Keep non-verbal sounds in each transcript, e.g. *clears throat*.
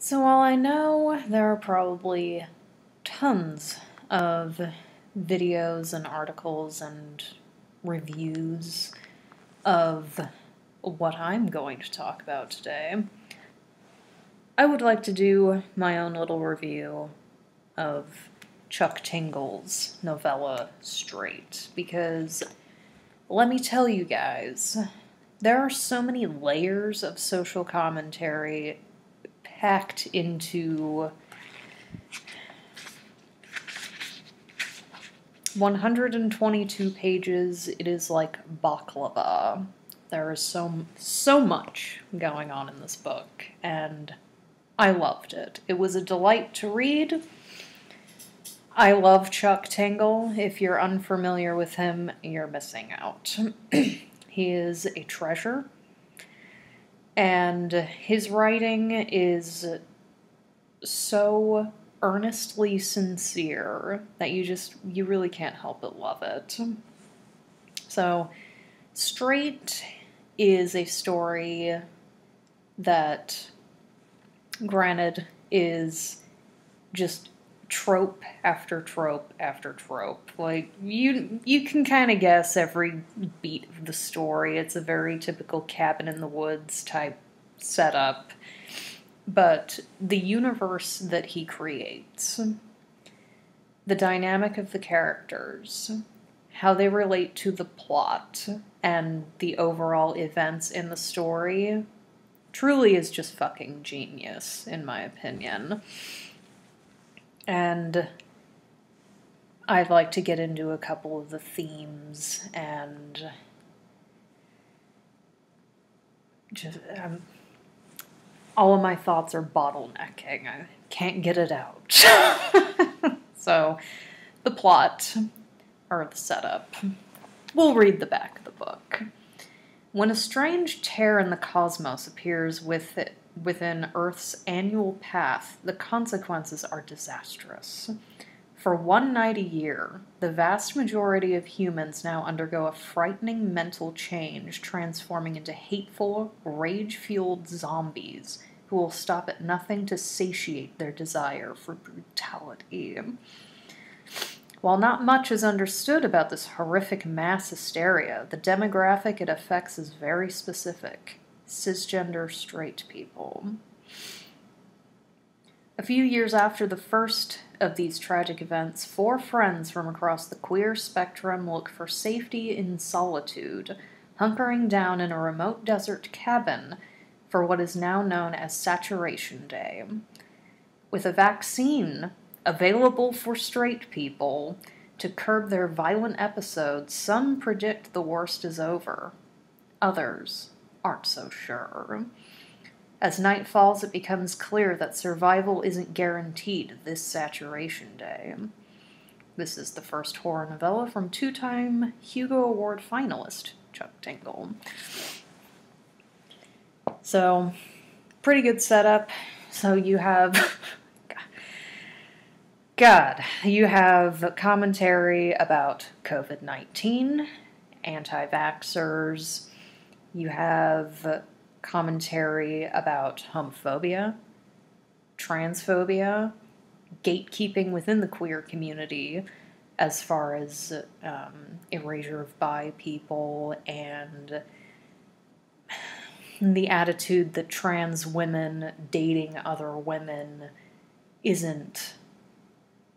So, while I know there are probably tons of videos and articles and reviews of what I'm going to talk about today, I would like to do my own little review of Chuck Tingle's novella Straight because let me tell you guys, there are so many layers of social commentary packed into 122 pages. It is like baklava. There is so so much going on in this book, and I loved it. It was a delight to read. I love Chuck Tingle. If you're unfamiliar with him, you're missing out. *clears throat* he is a treasure, and his writing is so earnestly sincere that you just you really can't help but love it. Hmm. So, Straight is a story that granted is just trope after trope after trope. Like you you can kind of guess every beat of the story. It's a very typical cabin in the woods type setup. But the universe that he creates, the dynamic of the characters, how they relate to the plot and the overall events in the story truly is just fucking genius in my opinion. And I'd like to get into a couple of the themes and just um, all of my thoughts are bottlenecking. I can't get it out. *laughs* so, the plot or the setup. We'll read the back of the book. When a strange tear in the cosmos appears with it, within Earth's annual path, the consequences are disastrous. For one night a year, the vast majority of humans now undergo a frightening mental change, transforming into hateful, rage fueled zombies who will stop at nothing to satiate their desire for brutality. While not much is understood about this horrific mass hysteria, the demographic it affects is very specific cisgender straight people. A few years after the first of these tragic events, four friends from across the queer spectrum look for safety in solitude, hunkering down in a remote desert cabin for what is now known as Saturation Day. With a vaccine available for straight people to curb their violent episodes, some predict the worst is over. Others aren't so sure. As night falls, it becomes clear that survival isn't guaranteed this saturation day. This is the first horror novella from two time Hugo Award finalist Chuck Tingle. So, pretty good setup. So, you have. *laughs* God, you have commentary about COVID 19, anti vaxxers, you have commentary about homophobia, transphobia, gatekeeping within the queer community as far as um, erasure of bi people and the attitude that trans women dating other women isn't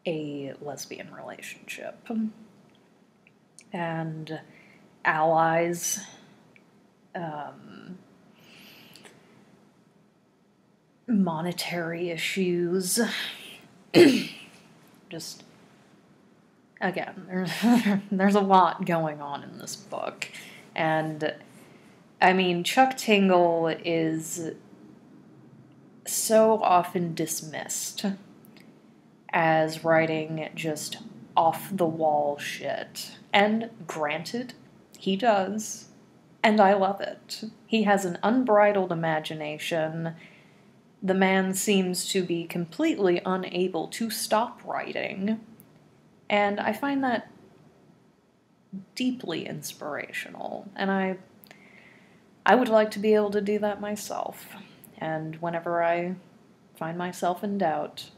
a lesbian relationship. And allies um, monetary issues. *clears throat* Just again, *laughs* there's there's a lot going on in this book, and I mean Chuck Tingle is so often dismissed as writing just off the wall shit. And granted, he does and I love it. He has an unbridled imagination. The man seems to be completely unable to stop writing, and I find that deeply inspirational, and I I would like to be able to do that myself. And whenever I find myself in doubt.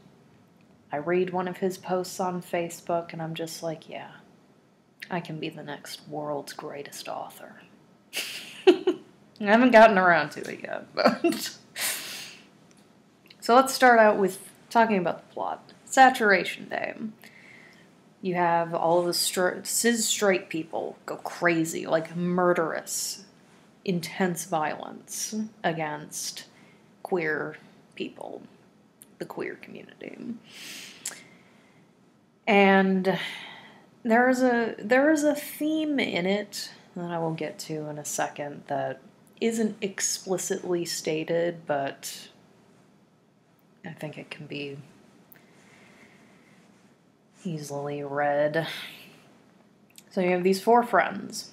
I read one of his posts on Facebook and I'm just like, yeah, I can be the next world's greatest author. *laughs* I haven't gotten around to it yet, but. *laughs* so let's start out with talking about the plot. Saturation Day. You have all the stri- cis straight people go crazy, like murderous, intense violence against queer people, the queer community. And there is a there is a theme in it that I will get to in a second that isn't explicitly stated, but I think it can be easily read. So you have these four friends.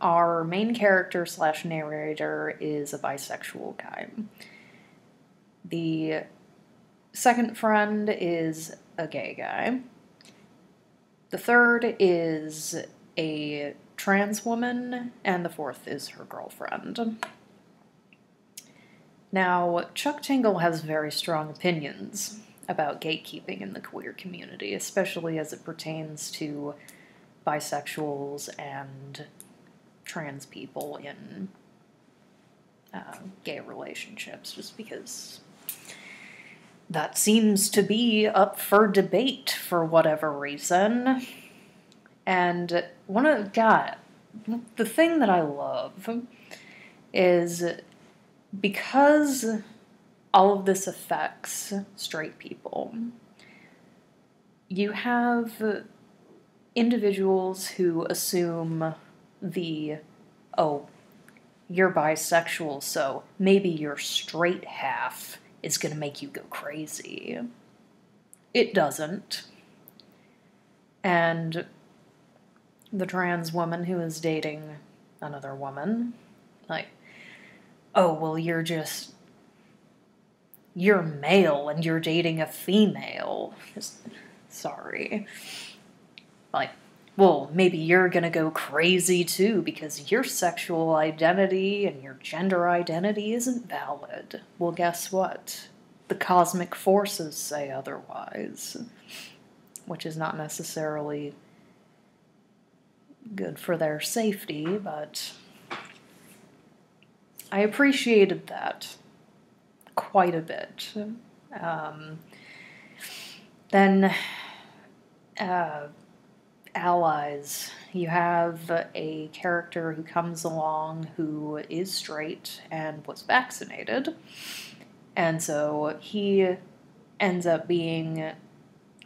Our main character slash narrator is a bisexual guy. The second friend is a gay guy. The third is a trans woman, and the fourth is her girlfriend. Now, Chuck Tingle has very strong opinions about gatekeeping in the queer community, especially as it pertains to bisexuals and trans people in uh, gay relationships, just because that seems to be up for debate for whatever reason. And one of God, the thing that I love is because all of this affects straight people. You have individuals who assume the, oh, you're bisexual, so maybe your straight half is going to make you go crazy. It doesn't. And the trans woman who is dating another woman, like, oh, well, you're just. You're male and you're dating a female. Sorry. Like, well, maybe you're gonna go crazy too because your sexual identity and your gender identity isn't valid. Well, guess what? The cosmic forces say otherwise, which is not necessarily good for their safety, but I appreciated that quite a bit. Um, then, uh, allies. You have a character who comes along who is straight and was vaccinated. And so he ends up being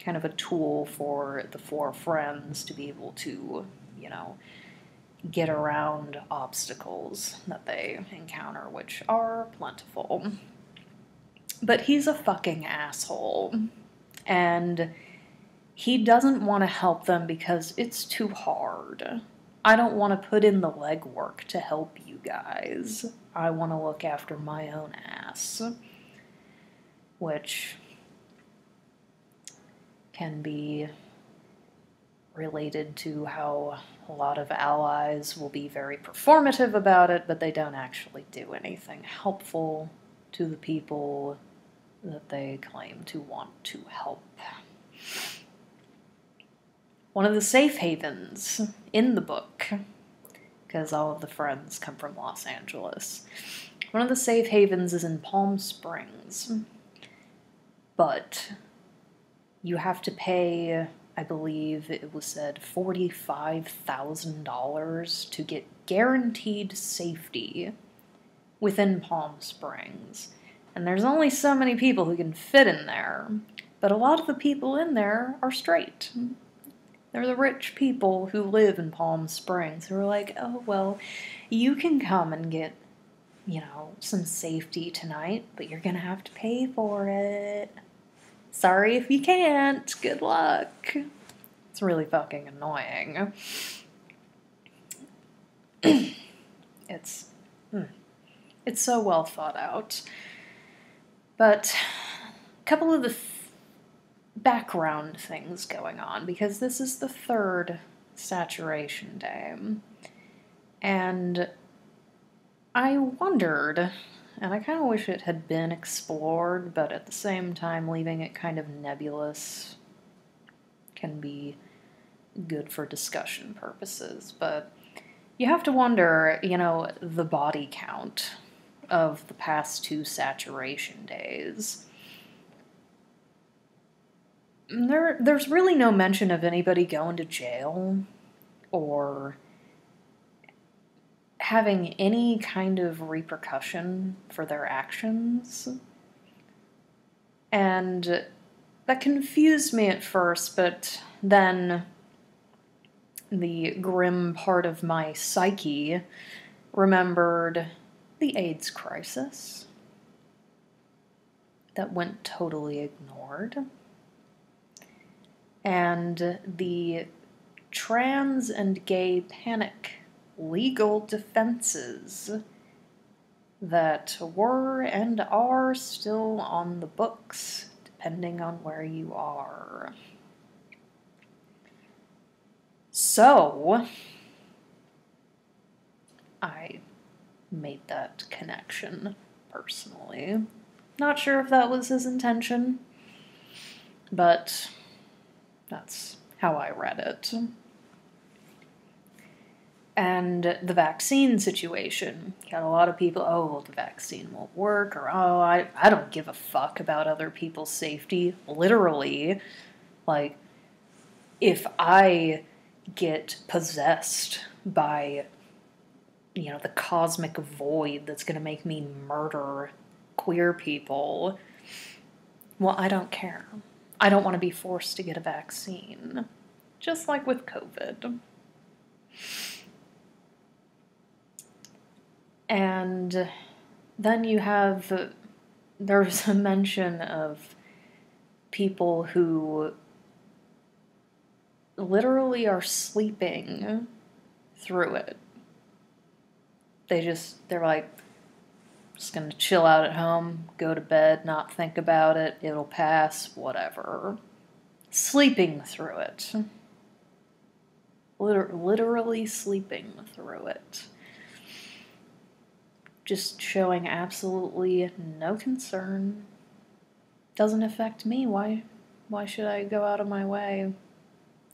kind of a tool for the four friends to be able to, you know, get around obstacles that they encounter, which are plentiful. But he's a fucking asshole. And he doesn't want to help them because it's too hard. I don't want to put in the legwork to help you guys. I want to look after my own ass. Which can be related to how a lot of allies will be very performative about it, but they don't actually do anything helpful to the people that they claim to want to help one of the safe havens in the book, because all of the friends come from Los Angeles. One of the safe havens is in Palm Springs, but you have to pay, I believe it was said, $45,000 to get guaranteed safety within Palm Springs. And there's only so many people who can fit in there, but a lot of the people in there are straight. They're the rich people who live in Palm Springs who are like, oh, well, you can come and get, you know, some safety tonight, but you're going to have to pay for it. Sorry if you can't. Good luck. It's really fucking annoying. *clears throat* it's hmm, it's so well thought out. But a couple of the th- background things going on because this is the third saturation day. And I wondered and I kind of wish it had been explored, but at the same time, leaving it kind of nebulous can be good for discussion purposes. But you have to wonder, you know, the body count of the past two saturation days. There, there's really no mention of anybody going to jail or having any kind of repercussion for their actions. And that confused me at first, but then the grim part of my psyche remembered the AIDS crisis that went totally ignored, and the trans and gay panic legal defenses that were and are still on the books, depending on where you are. So, I made that connection personally. Not sure if that was his intention, but that's how I read it and the vaccine situation. Got a lot of people, oh, well, the vaccine won't work, or oh, I, I don't give a fuck about other people's safety. Literally, like, if I get possessed by, you know, the cosmic void that's going to make me murder queer people, well, I don't care. I don't want to be forced to get a vaccine. Just like with COVID. And then you have, there's a mention of people who literally are sleeping through it. They just, they're like, just gonna chill out at home, go to bed, not think about it, it'll pass, whatever. Sleeping through it. Liter- literally sleeping through it just showing absolutely no concern. Doesn't affect me. Why why should I go out of my way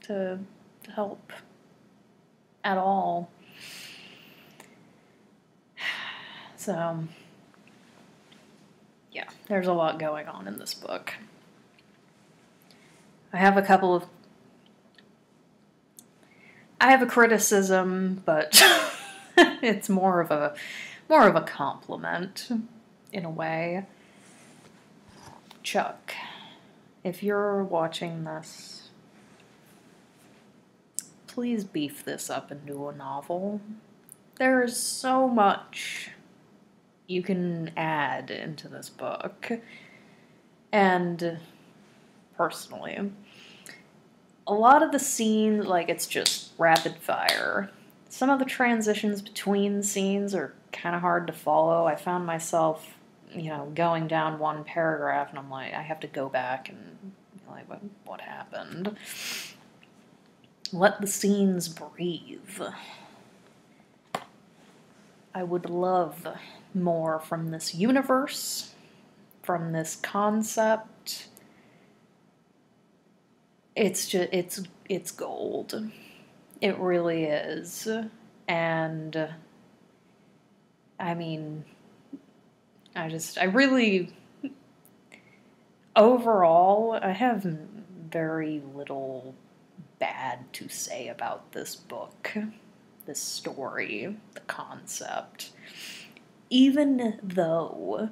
to, to help at all? *sighs* So yeah, there's a lot going on in this book. I have a couple of I have a criticism, but *laughs* *laughs* it's more of a more of a compliment in a way. Chuck, if you're watching this, please beef this up into a novel. There is so much you can add into this book. And personally, a lot of the scenes, like, it's just rapid fire. Some of the transitions between scenes are kind of hard to follow. I found myself, you know, going down one paragraph and I'm like, I have to go back and like, what, what happened? Let the scenes breathe. I would love more from this universe, from this concept. It's just it's it's gold. It really is. And I mean, I just, I really, overall, I have very little bad to say about this book, this story, the concept. Even though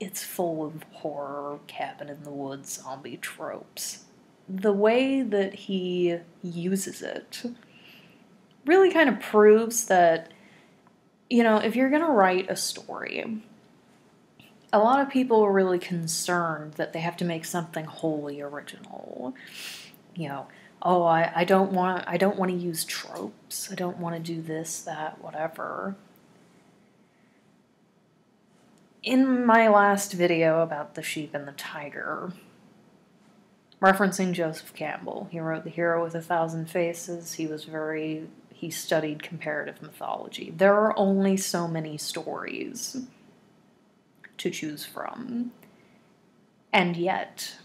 it's full of horror, cabin in the woods, zombie tropes, the way that he uses it really kind of proves that you know, if you're going to write a story, a lot of people are really concerned that they have to make something wholly original. You know, oh, I, I don't want I don't want to use tropes. I don't want to do this, that, whatever. In my last video about the sheep and the tiger, referencing Joseph Campbell, he wrote The Hero with a Thousand Faces. He was very he studied comparative mythology. There are only so many stories to choose from. And yet,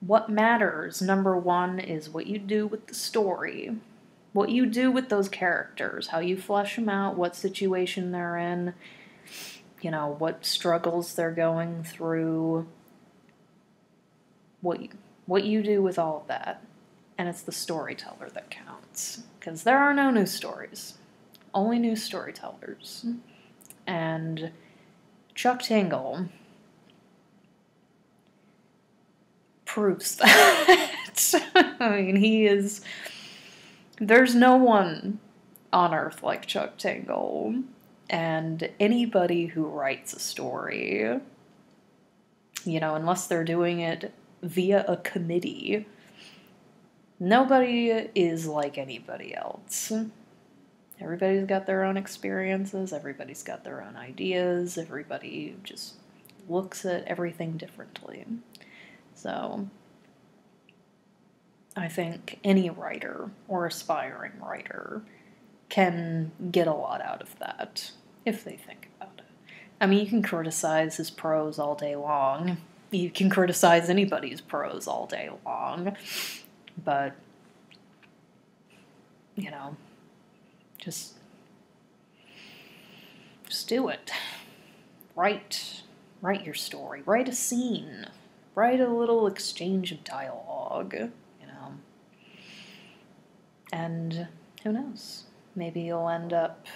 what matters, number one, is what you do with the story. What you do with those characters, how you flesh them out, what situation they're in, you know, what struggles they're going through, what you, what you do with all of that. And it's the storyteller that counts. Because there are no news stories, only new storytellers. Hmm. And Chuck Tingle proves *laughs* that. I mean, he is. There's no one on earth like Chuck Tingle. And anybody who writes a story, you know, unless they're doing it via a committee, nobody is like anybody else. Everybody's got their own experiences, everybody's got their own ideas, everybody just looks at everything differently. So, I think any writer or aspiring writer can get a lot out of that if they think about it. I mean, you can criticize his prose all day long. You can criticize anybody's prose all day long. But, you know, just just do it. Write write your story. Write a scene. Write a little exchange of dialogue, you know. And who knows? Maybe you'll end up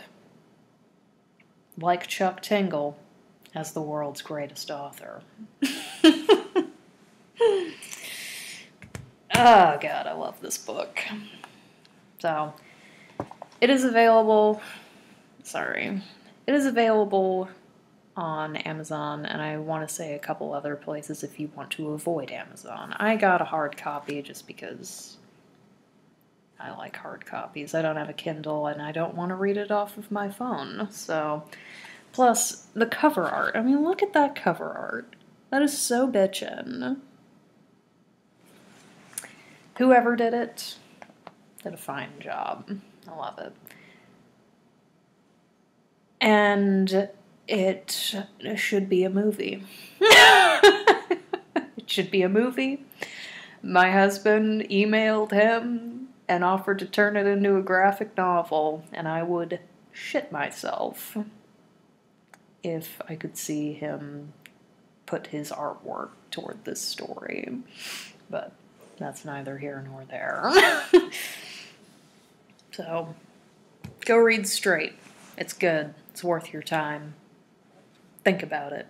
like Chuck Tingle as the world's greatest author. *laughs* oh god, I love this book. So, it is available. Sorry. It is available on Amazon, and I want to say a couple other places if you want to avoid Amazon. I got a hard copy just because I like hard copies. I don't have a Kindle, and I don't want to read it off of my phone. So, plus the cover art. I mean, look at that cover art. That is so bitchin'. Whoever did it did a fine job. I love it. And it should be a movie. *laughs* it should be a movie. My husband emailed him and offered to turn it into a graphic novel, and I would shit myself if I could see him put his artwork toward this story. But that's neither here nor there. *laughs* So go read straight. It's good. It's worth your time. Think about it.